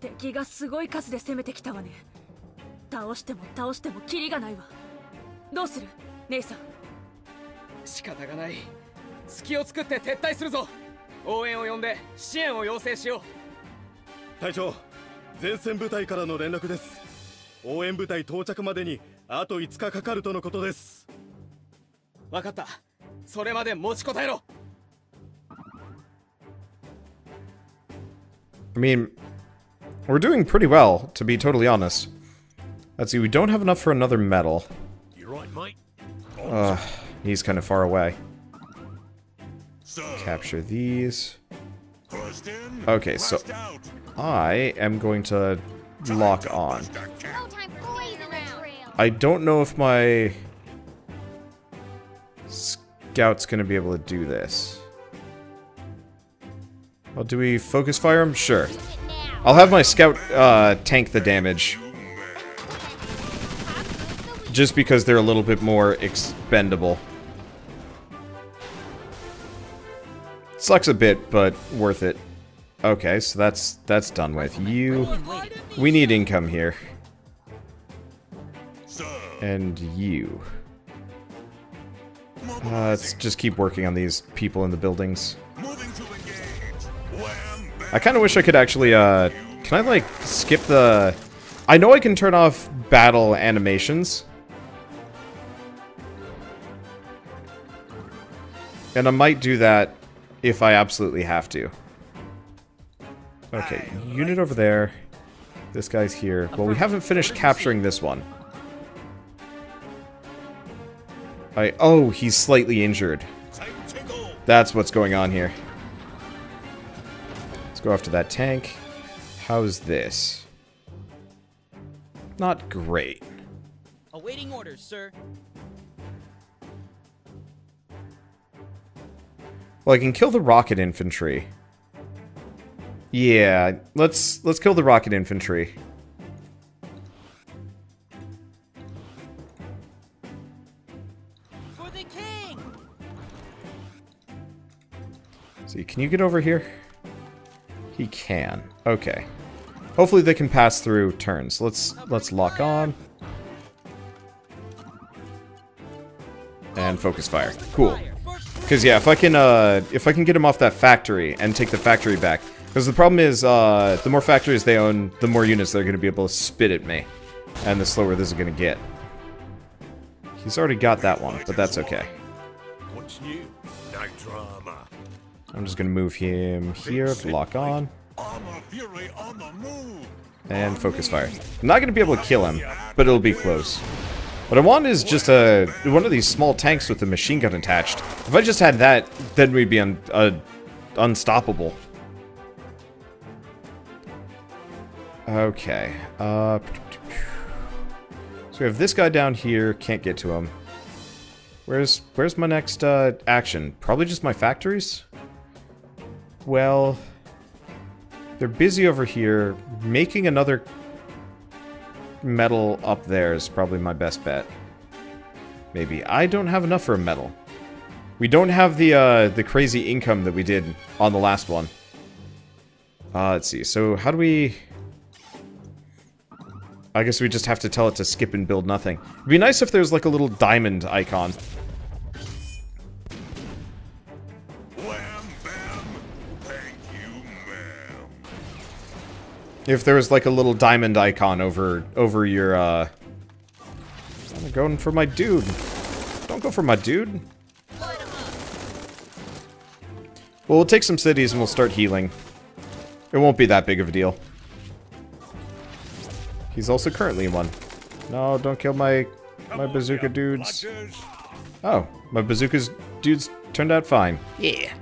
敵がすごい数で攻めてきたわね。倒しても倒してもキリがないわ。どうする姉さん。仕方がない。隙を作って撤退するぞ。応援を呼んで支援を要請しよう。隊長前線部隊からの連絡です。応援部隊到着までにあと5日かかるとのことです。分かった。それまで持ちこたえろ。I mean, we're doing pretty well, to be totally honest. Let's see, we don't have enough for another metal. You're right, mate. Uh, he's kind of far away. Capture these. Okay, so I am going to lock on. I don't know if my scout's going to be able to do this. Well, do we focus fire him? Sure. I'll have my scout uh, tank the damage. Just because they're a little bit more expendable. Sucks a bit, but worth it. Okay, so that's that's done with. You... We need income here. And you. Uh, let's just keep working on these people in the buildings. I kind of wish I could actually, uh... Can I, like, skip the... I know I can turn off battle animations. And I might do that if I absolutely have to. Okay, unit over there. This guy's here. Well, we haven't finished capturing this one. I... Oh, he's slightly injured. That's what's going on here. Let's go after that tank. How's this? Not great. Awaiting orders, sir. Well, I can kill the rocket infantry. Yeah, let's let's kill the rocket infantry. For the king. See, can you get over here? He can. Okay. Hopefully they can pass through turns. Let's let's lock on. And focus fire. Cool. Because yeah, if I can uh if I can get him off that factory and take the factory back. Because the problem is uh the more factories they own, the more units they're gonna be able to spit at me. And the slower this is gonna get. He's already got that one, but that's okay. What's new? No drama. I'm just gonna move him here, lock on. And focus fire. I'm not gonna be able to kill him, but it'll be close. What I want is just a one of these small tanks with a machine gun attached. If I just had that, then we'd be un, uh, unstoppable. Okay. Uh, so we have this guy down here. Can't get to him. Where's where's my next uh, action? Probably just my factories. Well, they're busy over here. Making another metal up there is probably my best bet. Maybe. I don't have enough for a metal. We don't have the uh, the crazy income that we did on the last one. Uh, let's see. So how do we... I guess we just have to tell it to skip and build nothing. It'd be nice if there's like a little diamond icon. If there was like a little diamond icon over over your uh I'm going for my dude. Don't go for my dude. Well, we'll take some cities and we'll start healing. It won't be that big of a deal. He's also currently in one. No, don't kill my my bazooka dudes. Oh, my bazooka's dudes turned out fine. Yeah.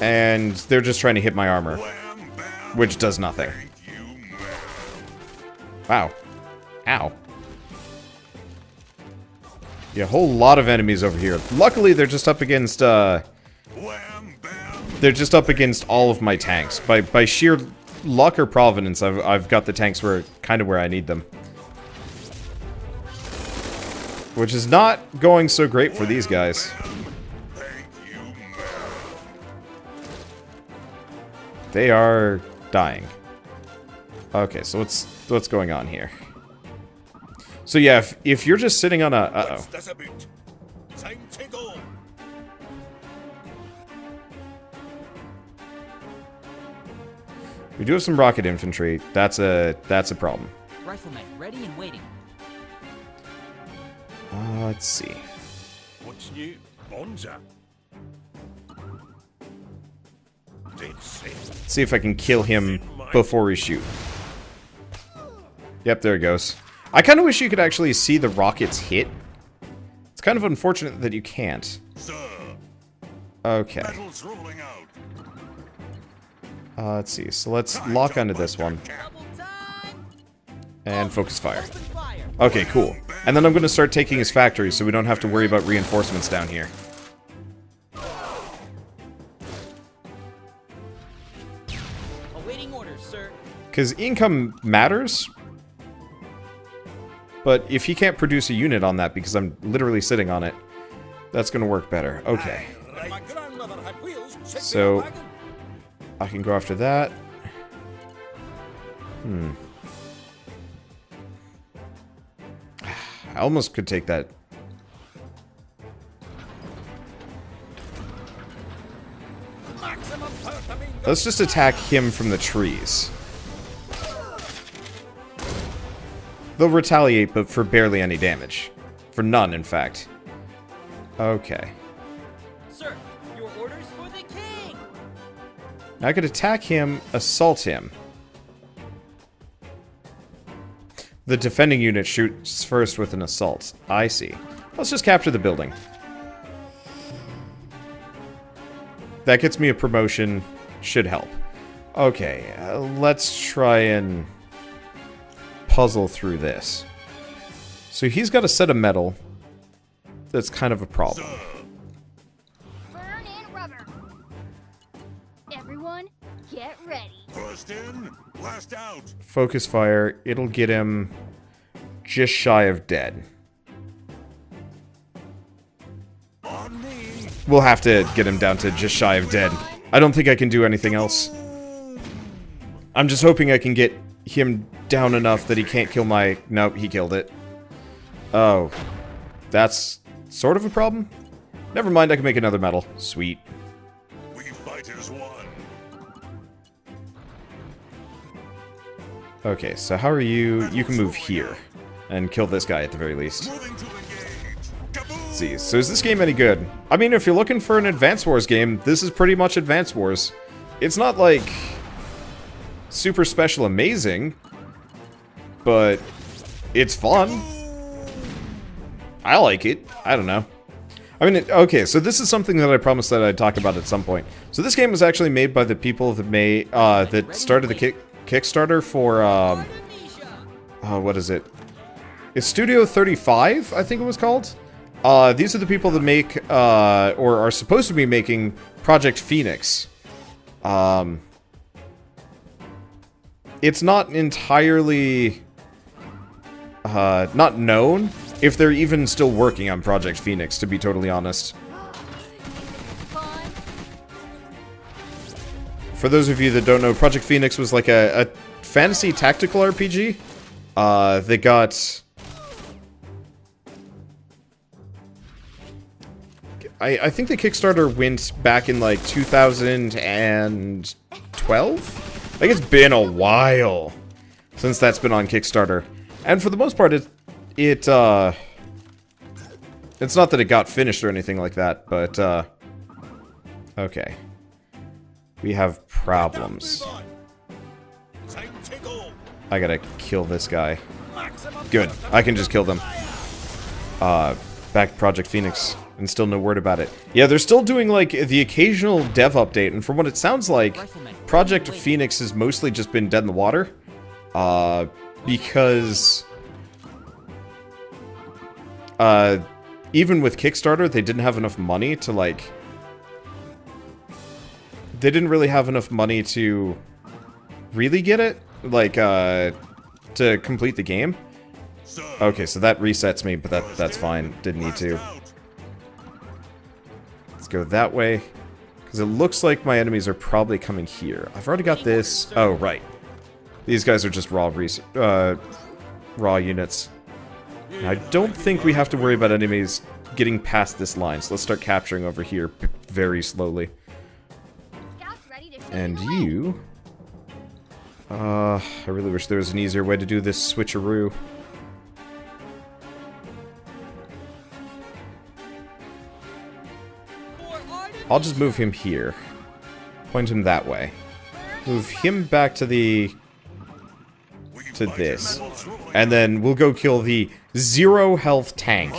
And they're just trying to hit my armor. Which does nothing. Wow. Ow. Yeah, a whole lot of enemies over here. Luckily, they're just up against, uh... They're just up against all of my tanks. By by sheer luck or providence, I've, I've got the tanks where kind of where I need them. Which is not going so great for these guys. They are dying. Okay, so what's what's going on here? So yeah, if, if you're just sitting on a... Uh-oh. Das byggt. Time to go. We do have some rocket infantry. That's a that's a problem. Rifleman, ready and waiting. Uh, let's see. What's new? Bonza. See if I can kill him before we shoot. Yep, there it goes. I kind of wish you could actually see the rockets hit. It's kind of unfortunate that you can't. Okay. battle's rolling out. Uh, let's see. So let's lock onto this one and focus fire. Fire! Okay, cool. And then I'm going to start taking his factory so we don't have to worry about reinforcements down here. Because income matters. But if he can't produce a unit on that because I'm literally sitting on it, that's going to work better. Okay. So- I can go after that. Hmm. I almost could take that. Let's just attack him from the trees. They'll retaliate, but for barely any damage. For none, in fact. Okay. Sir, your orders for the king! Now I could attack him, assault him. The defending unit shoots first with an assault. I see. Let's just capture the building. That gets me a promotion. Should help. Okay, uh, let's try and puzzle through this. So he's got a set of metal. That's kind of a problem. Burn in rubber. Everyone, get ready. First in, last out. Focus fire. It'll get him just shy of dead. We'll have to get him down to just shy of dead. I don't think I can do anything else. I'm just hoping I can get him down enough that he can't kill my... Nope, he killed it. Oh. That's sort of a problem? Never mind, I can make another metal. Sweet. We fighters won. Okay, so how are you... You can move here. And kill this guy at the very least. Moving to engage. Kaboom! see. So is this game any good? I mean, if you're looking for an Advance Wars game, this is pretty much Advance Wars. It's not like super special amazing, but it's fun. I like it. I don't know. I mean, it, okay, so this is something that I promised that I'd talk about at some point. So this game was actually made by the people that made uh, that started the kick Kickstarter for um, uh, what is it? It's Studio 35, I think it was called. Uh, these are the people that make, uh, or are supposed to be making Project Phoenix. Um, it's not entirely, uh, not known if they're even still working on Project Phoenix, to be totally honest. For those of you that don't know, Project Phoenix was like a, a fantasy tactical RPG. Uh, they got... I, I think the Kickstarter went back in like 2012? I think it's been a while since that's been on Kickstarter. And for the most part, it, it, uh... It's not that it got finished or anything like that, but, uh... Okay. We have problems. I gotta kill this guy. Good. I can just kill them. Uh, back Project Phoenix. And still no word about it. Yeah, they're still doing, like, the occasional dev update, and from what it sounds like, Project Phoenix has mostly just been dead in the water. Uh, because... Uh, even with Kickstarter, they didn't have enough money to, like... They didn't really have enough money to really get it. Like, uh, to complete the game. Okay, so that resets me, but that that's fine. Didn't need to. Let's go that way. Because it looks like my enemies are probably coming here. I've already got this. Oh, right. These guys are just raw res uh, raw units. And I don't think we have to worry about enemies getting past this line, so let's start capturing over here very slowly. Scouts ready to show And you... Uh, I really wish there was an easier way to do this switcheroo. I'll just move him here. Point him that way. Move him back to the... to this. And then we'll go kill the zero health tank.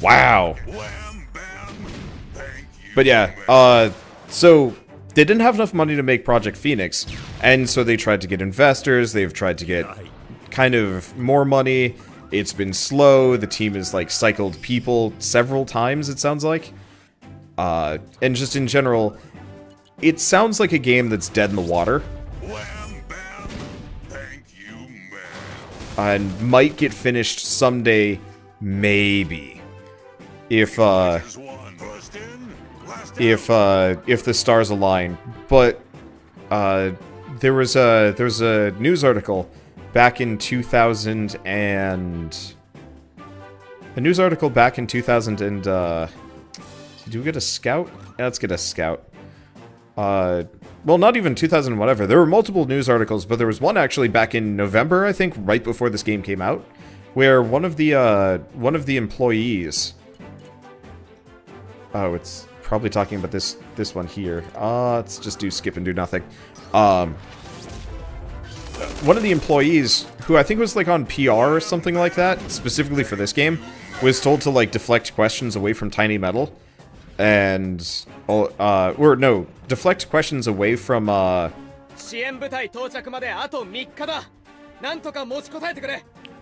Wow. But yeah, uh, so they didn't have enough money to make Project Phoenix, and so they tried to get investors. They've tried to get kind of more money. It's been slow. The team has like cycled people several times. It sounds like, uh, and just in general, it sounds like a game that's dead in the water and might get finished someday, maybe, if uh. If uh if the stars align. But uh there was a there was a news article back in 2000 and a news article back in 2000 and uh do we get a scout? Yeah, let's get a scout. Uh well not even 2000 whatever there were multiple news articles but there was one actually back in november i think right before this game came out where one of the uh one of the employees Oh, it's probably talking about this this one here. Uh, let's just do skip and do nothing. Um, one of the employees, who I think was like on PR or something like that, specifically for this game, was told to like deflect questions away from Tiny Metal, and oh, uh, or no, deflect questions away from uh.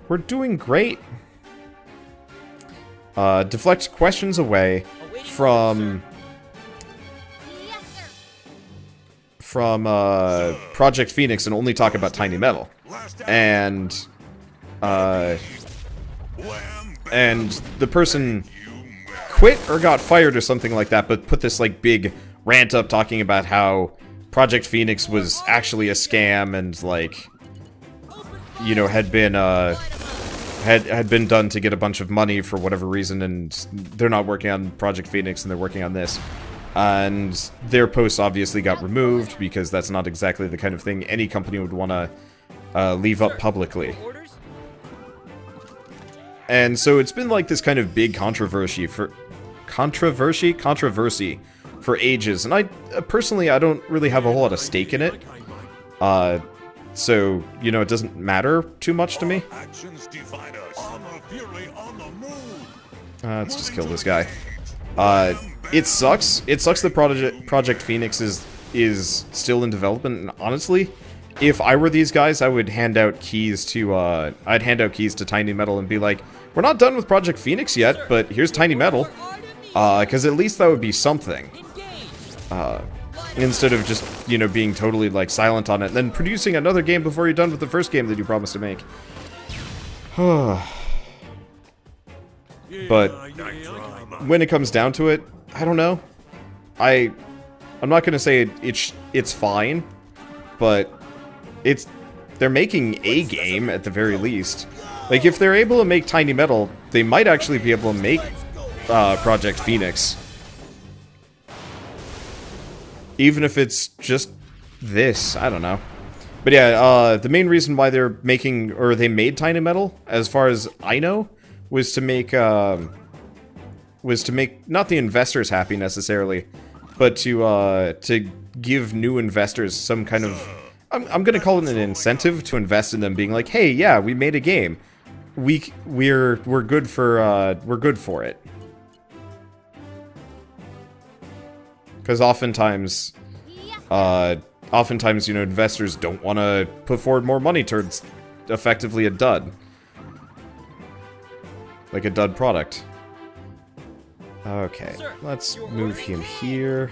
We're doing great. Uh, deflect questions away from from uh, Project Phoenix and only talk about Tiny Metal, and uh, and the person quit or got fired or something like that, but put this like big rant up talking about how Project Phoenix was actually a scam and like you know had been uh had had been done to get a bunch of money for whatever reason and they're not working on Project Phoenix and they're working on this. And their posts obviously got removed because that's not exactly the kind of thing any company would want to uh, leave up publicly. And so it's been like this kind of big controversy for controversy controversy for ages. And I uh, personally I don't really have a whole lot of stake in it. Uh so, you know, it doesn't matter too much to me. Actions define us. Armor fury on the move. Uh, let's just kill this guy. Uh it sucks. It sucks that Project Project Phoenix is is still in development and honestly, if I were these guys, I would hand out keys to uh I'd hand out keys to Tiny Metal and be like, "We're not done with Project Phoenix yet, but here's Tiny Metal." The Uh, because at least that would be something. engage. Instead of just, you know, being totally, like, silent on it, and then producing another game before you're done with the first game that you promised to make. but when it comes down to it, I don't know. I, I'm not gonna say it, it's it's fine, but it's they're making a game at the very least. Like if they're able to make Tiny Metal, they might actually be able to make uh, Project Phoenix. Even if it's just this, I don't know. But yeah, uh, the main reason why they're making, or they made Tiny Metal, as far as I know, was to make, um, was to make not the investors happy necessarily, but to uh, to give new investors some kind of, I'm, I'm gonna call it an incentive to invest in them, being like, hey, yeah, we made a game, we we're we're good for uh, we're good for it. Because oftentimes, uh, oftentimes, you know, investors don't want to put forward more money towards effectively a dud. Like a dud product. Okay, Sir, let's move him is- here.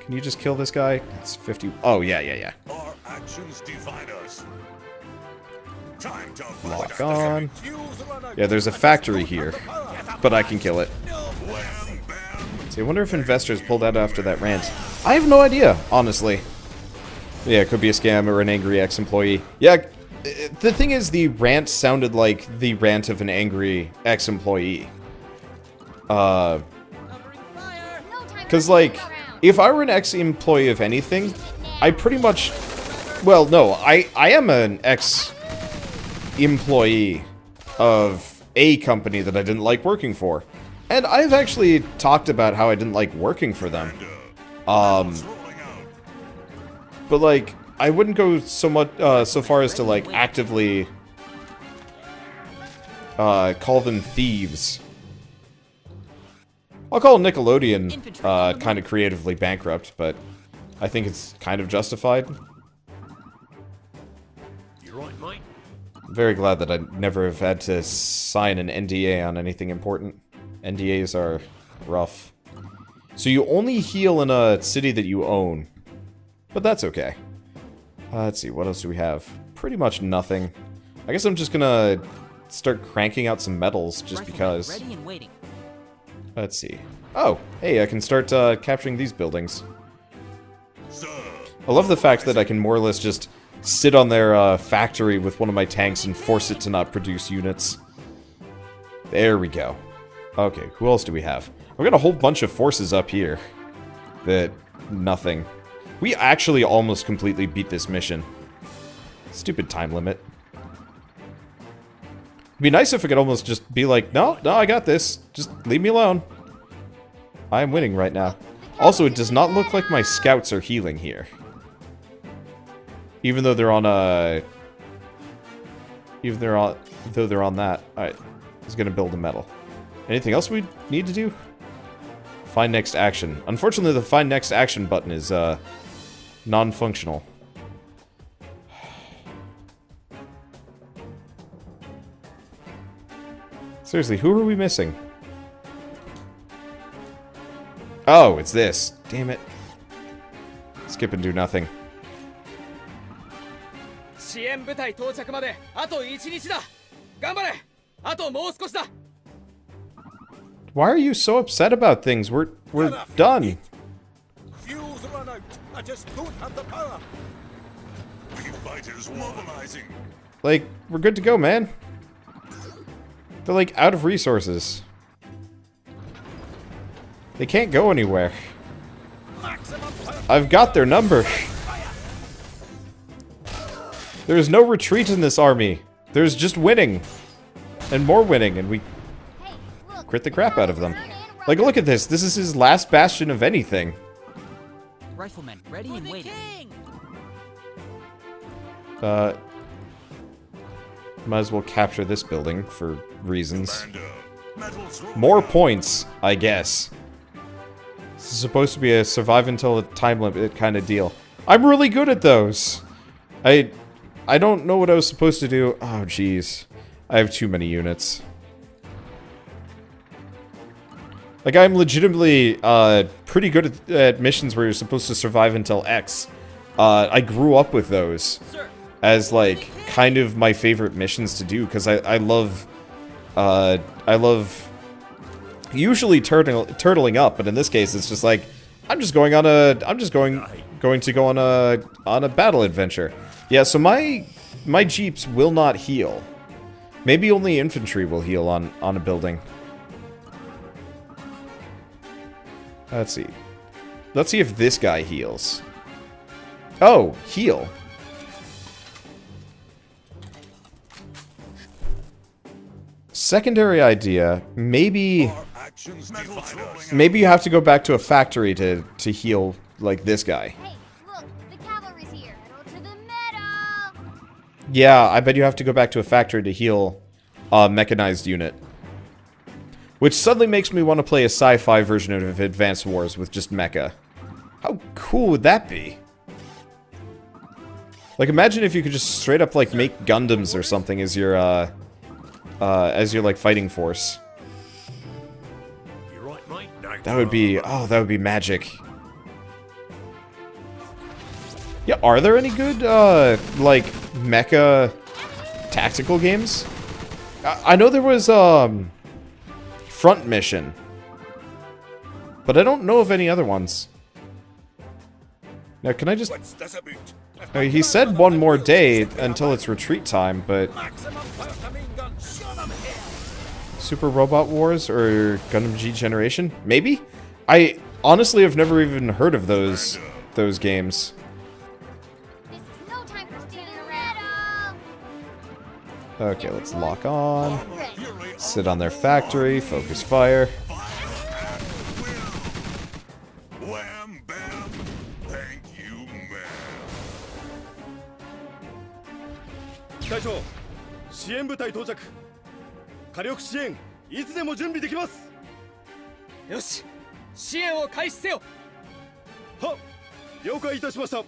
Can you just kill this guy? That's 50. Oh, yeah, yeah, yeah. Our actions define us. Time to Lock on. Use. Yeah, there's a factory here, but I can kill it. I wonder if investors pulled out after that rant. I have no idea, honestly. Yeah, it could be a scam or an angry ex-employee. Yeah, uh, the thing is, the rant sounded like the rant of an angry ex-employee. Uh, because, like, if I were an ex-employee of anything, I pretty much... Well, no, I, I am an ex-employee of a company that I didn't like working for. And I've actually talked about how I didn't like working for them. Um, but like, I wouldn't go so much, uh, so far as to like actively, uh, call them thieves. I'll call Nickelodeon, uh, kind of creatively bankrupt, but I think it's kind of justified. You right, mate? I'm very glad that I never have had to sign an NDA on anything important. NDAs are rough. So you only heal in a city that you own. But that's okay. Uh, let's see, what else do we have? Pretty much nothing. I guess I'm just gonna start cranking out some metals just because. Ready and waiting. Let's see. Oh, hey, I can start uh, capturing these buildings. I love the fact that I can more or less just sit on their uh, factory with one of my tanks and force it to not produce units. There we go. Okay, who else do we have? We've got a whole bunch of forces up here. That... nothing. We actually almost completely beat this mission. Stupid time limit. It'd be nice if I could almost just be like, no, no, I got this. Just leave me alone. I'm winning right now. Also, it does not look like my scouts are healing here. Even though they're on a... Even though they're on, though they're on that. Alright, he's gonna build a metal. Anything else we need to do? Find next action. Unfortunately, the find next action button is, uh, non-functional. Seriously, who are we missing? Oh, it's this. Damn it. Skip and do nothing. 支援部隊到着まであと1日だ頑張れあともう少しだ why are you so upset about things? We're we're done. Fuels run out. I just don't have the power. We fighters mobilizing. Like, we're good to go, man. They're like out of resources. They can't go anywhere. I've got their number. There's no retreat in this army. There's just winning. And more winning, and we. Crit the crap out of them. Like, look at this. This is his last bastion of anything. Rifleman ready and waiting. Uh, might as well capture this building for reasons. Commander. Metals rolling More points, I guess. This is supposed to be a survive until a time limit kind of deal. I'm really good at those. I I don't know what I was supposed to do. Oh, jeez. I have too many units. Like, I'm legitimately uh, pretty good at, at missions where you're supposed to survive until X. Uh, I grew up with those as like kind of my favorite missions to do because I, I love uh I love usually turtling turtling up but in this case it's just like I'm just going on a I'm just going going to go on a on a battle adventure. Yeah so my my jeeps will not heal. Maybe only infantry will heal on on a building let's see let's see if this guy heals oh heal Secondary idea, maybe Our actions define us. maybe you have to go back to a factory to to heal like this guy. Hey, look. The cavalry's here. Pedal to the meadow. Yeah, I bet you have to go back to a factory to heal a mechanized unit. Which suddenly makes me want to play a sci-fi version of Advanced Wars with just mecha. How cool would that be? Like imagine if you could just straight up like make Gundams or something as your uh uh as your like fighting force. You right, mate? No. That would be oh, that would be magic. Yeah, are there any good uh like mecha tactical games? I, I know there was um Front Mission. But I don't know of any other ones. Now, can I just... What's this about? If I he said one more day until it's retreat time, but... Maximum power to main gun. Shut 'em here. Super Robot Wars or Gundam G Generation? Maybe? I honestly have never even heard of those those games. This is no time for standing around. Okay, let's lock on. Sit on their factory, focus fire. よし支援を開始せよは了解いたしました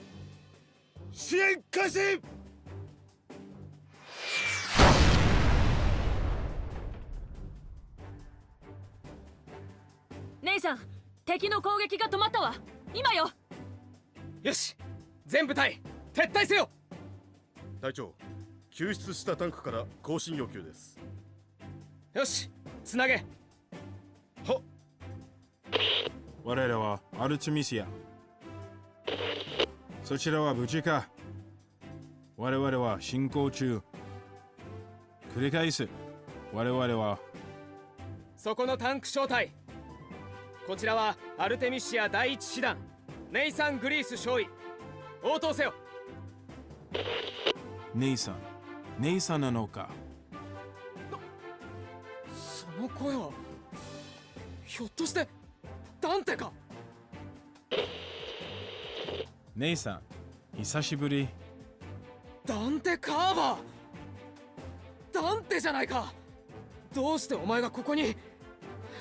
支援開始姉さん敵の攻撃が止まったわ。今よ。よし全部隊撤退せよ。隊長救出したタンクから更新要求です。よしつなげ。はっ。我らはアルテミシア。そちらは無事か。我々は進行中。繰り返す。我々は。そこのタンク小隊こちらはアルテミシア第一師団。ネイサン・グリース少尉。応答せよ。ネイさんネイさんなのかその声はひょっとしてダンテか？ネイさん久しぶり。ダンテ・カーバー？ダンテじゃないか。どうしてお前がここに？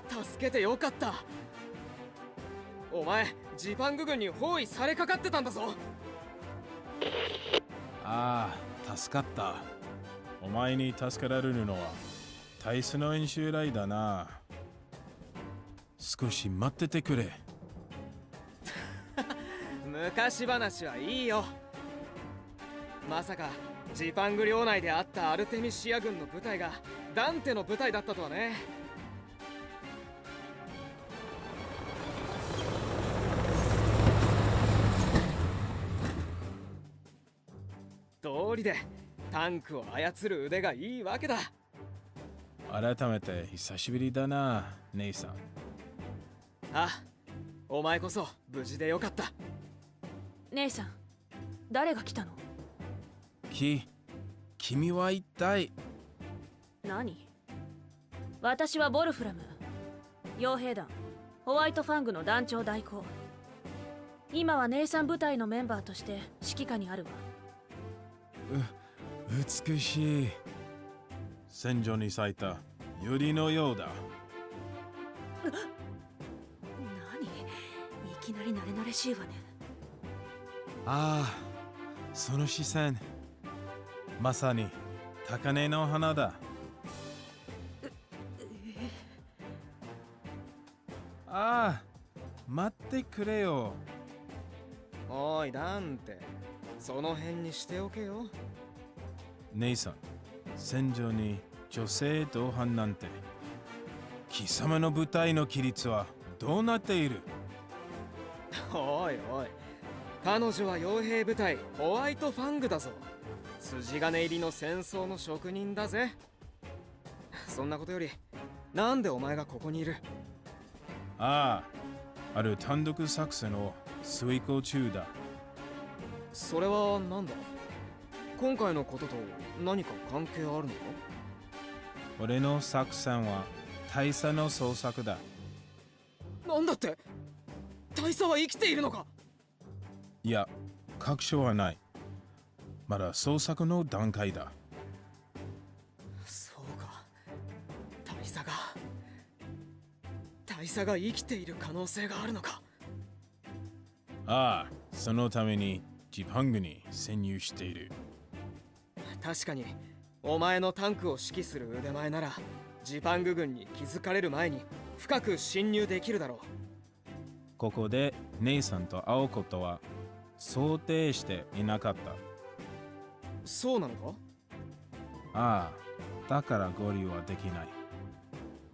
助けてよかったお前ジパング軍に包囲されかかってたんだぞ。ああ助かった。お前に助けられるのは大切の演習来だな。少し待っててくれ。昔話はいいよ。まさかジパング領内であったアルテミシア軍の部隊がダンテの部隊だったとはね道理でタンクを操る腕がいいわけだ。改めて久しぶりだなネイさん。あお前こそ無事でよかった。姉さん誰が来たの？き君は一体。何？私はボルフラム傭兵団ホワイトファングの団長代行。今は姉さん部隊のメンバーとして指揮下にあるわ美しい。戦場に咲いたユリのようだ。何いきなり慣れ慣れしいわね。ああその視線。まさに高嶺の花だ。ああ待ってくれよ。おいダンテその辺にしておけよ。姉さん戦場に女性同伴なんて貴様の部隊の規律はどうなっている？おいおい彼女は傭兵部隊ホワイトファングだぞ。筋金入りの戦争の職人だぜ。そんなことよりなんでお前がここにいる？ああある単独作戦を遂行中だそれはなんだ？今回のことと何か関係あるのか？俺の作戦は大佐の捜索だ。なんだって？大佐は生きているのか？いや確証はない。まだ捜索の段階だ。そうか。大佐が大佐が生きている可能性があるのか？ああそのためにジパングに潜入している。確かにお前のタンクを指揮する腕前ならジパング軍に気づかれる前に深く侵入できるだろう。ここで姉さんと会うことは想定していなかった。そうなのか？ああだから合流はできない。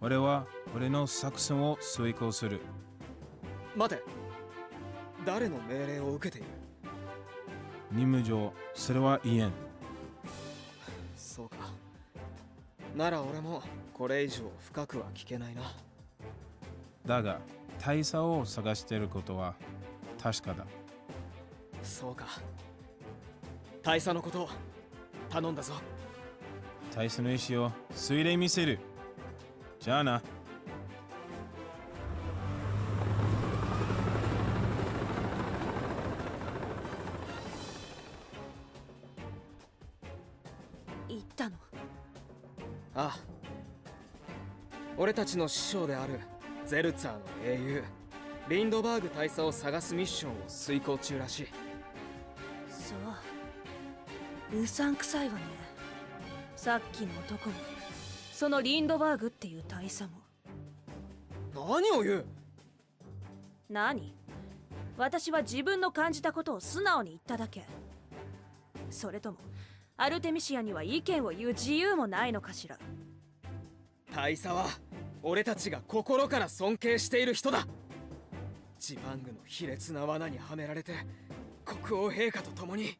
俺は俺の作戦を遂行する。待て。誰の命令を受けている？任務上それは言えん。そうか。なら俺もこれ以上深くは聞けないな。だが大佐を探していることは確かだ。そうか。大佐のこと頼んだぞ。大佐の意志を推例見せる。じゃあなたちの師匠であるゼルツァーの英雄リンドバーグ大佐を探すミッションを遂行中らしい。そう。うさんくさいわね。さっきの男も。そのリンドバーグっていう大佐も。何を言う？何？私は自分の感じたことを素直に言っただけ。それともアルテミシアには意見を言う自由もないのかしら。大佐は俺たちが心から尊敬している人だ。ジパングの卑劣な罠にはめられて国王陛下と共に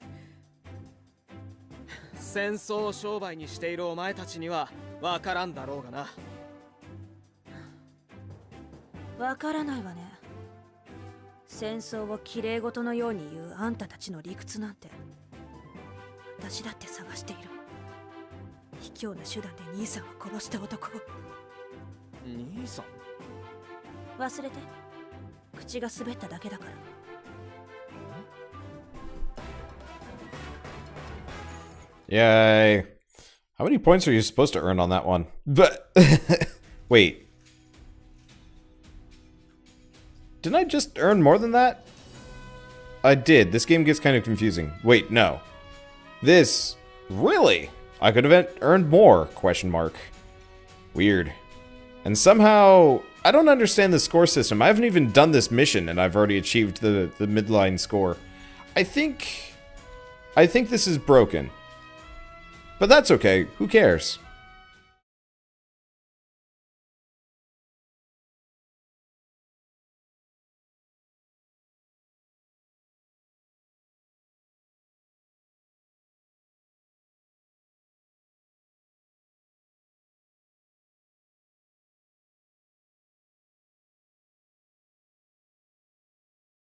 戦争を商売にしているお前たちには分からんだろうがな。わからないわね。戦争をきれい事のように言うあんたたちの理屈なんて私だって探している。卑怯な手段で兄さんを殺した男兄さん忘れて口が滑っただけだから Yay. How many points are you supposed to earn on that one? But wait. Didn't I just earn more than that? I did. This game gets kind of confusing. Wait, no. This really? I could have earned more? Question mark. Weird. And somehow I don't understand the score system. I haven't even done this mission and I've already achieved the the midline score. I think I think this is broken. But that's okay. Who cares?